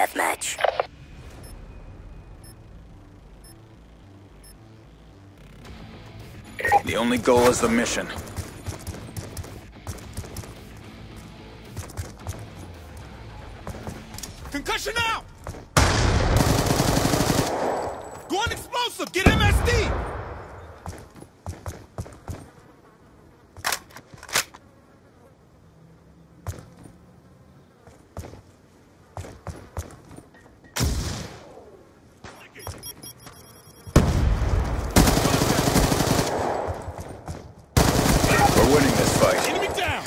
Team Deathmatch. The only goal is the mission. Concussion out! Going explosive! Get MSD! We're winning this fight. Enemy down!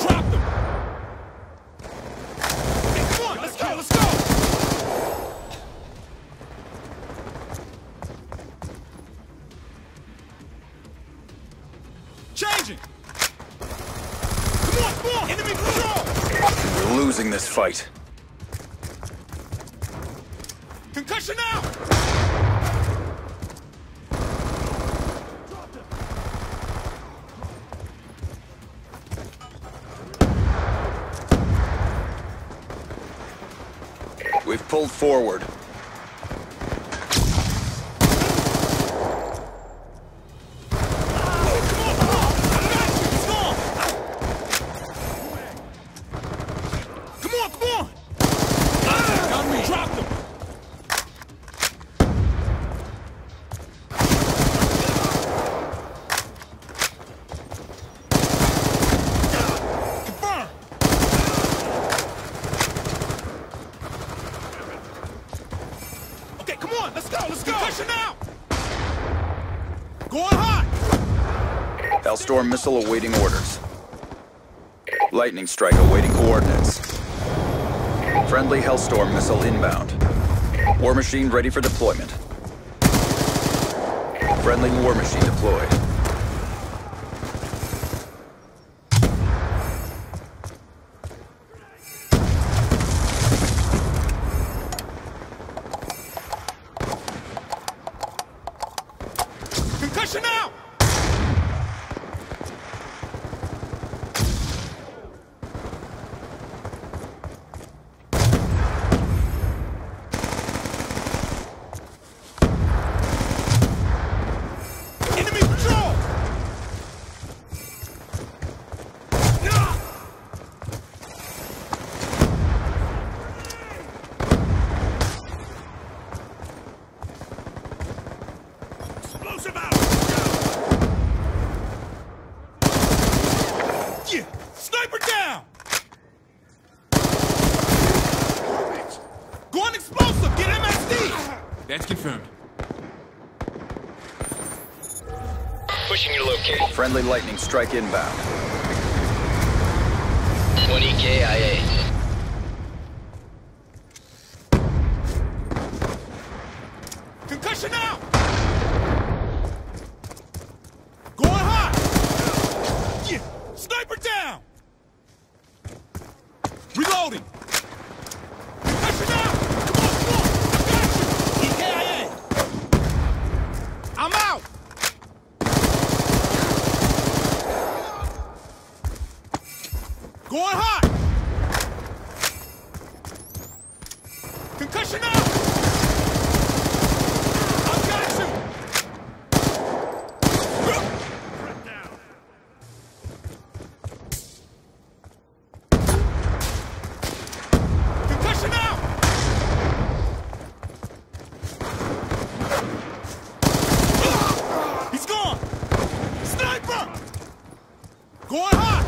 Drop them! Hey, come on, let's go, let's go! Changing! Come on, come on! Enemy control! We're losing this fight. Concussion out! We've pulled forward. Come on, come on! Got me. Drop them! Confirm! Okay, come on, let's go, let's go! Concussion out! Going hot! Hellstorm missile awaiting orders. Lightning strike awaiting coordinates. Friendly Hellstorm missile inbound. War machine ready for deployment. Friendly war machine deployed. Concussion out! Enemy patrol! Explosive out! Yeah! Sniper down! Going explosive! Get MSD! That's confirmed. Pushing your location. Friendly lightning strike inbound. 20 KIA. Concussion out! Going hot! Yeah! Sniper down! Reloading! Concussion out! Come on, come on! I got you! EKIA! I'm out! Going hot! Concussion out! I got you! Concussion out! He's gone! Sniper! Going hot!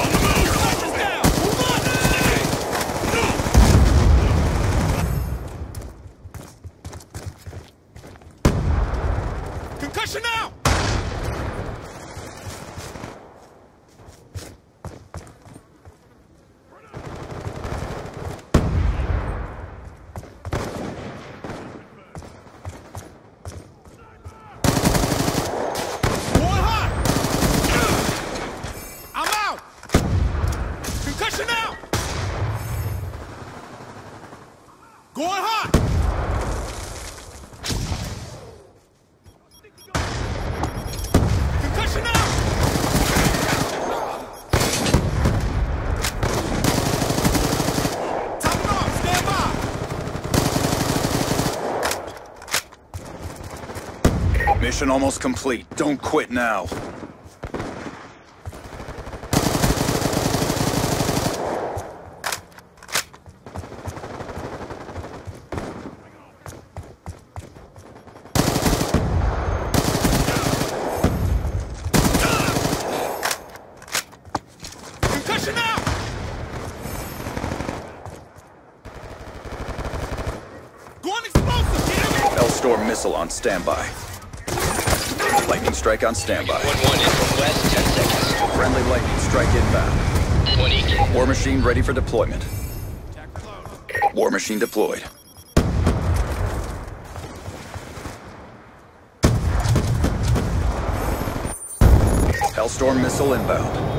On the move! Sniper's down! Move on! Concussion out! Going hot! I'm out! Concussion out! Mission almost complete. Don't quit now. Concussion now! Going explosive! Get him! Missile on standby. Lightning strike on standby. 1-1 in from west, 10 seconds. Friendly lightning strike inbound. 1 EK. War machine ready for deployment. War machine deployed. Hellstorm missile inbound.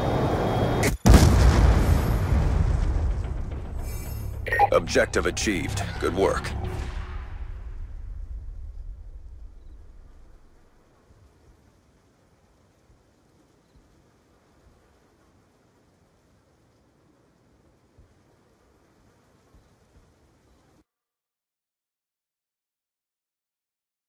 Objective achieved. Good work.